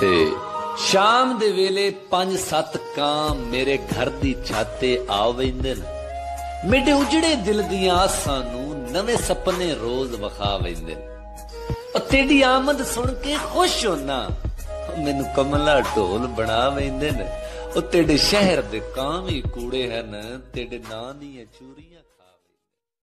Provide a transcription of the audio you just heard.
ਤੇ ਸ਼ਾਮ ਦੇ ਵੇਲੇ ਪੰਜ ਸੱਤ ਕਾਂ ਮੇਰੇ ਘਰ ਦੀ ਛੱਤ ਤੇ ਆ ਵੈਂਦੇ ਨੇ। ਮੇਰੇ ਉਜੜੇ ਦਿਲ ਦੀਆਂ ਆਸਾਂ ਨੂੰ ਨਵੇਂ ਸੁਪਨੇ ਰੋਜ਼ ਵਿਖਾ ਵੈਂਦੇ ਨੇ। ਤੇਰੀ ਆਮਦ ਸੁਣ ਕੇ ਖੁਸ਼ ਹੋਣਾ ਮੈਨੂੰ ਕਮਲਾ ਢੋਲ ਬਣਾ ਵੈਂਦੇ ਨੇ। ਉਹ ਤੇਰੇ ਸ਼ਹਿਰ ਦੇ ਕਾਂ ਵੀ ਕੂੜੇ ਹਨ, ਤੇਰੇ ਨਾਂ ਦੀਆਂ ਚੂਰੀਆਂ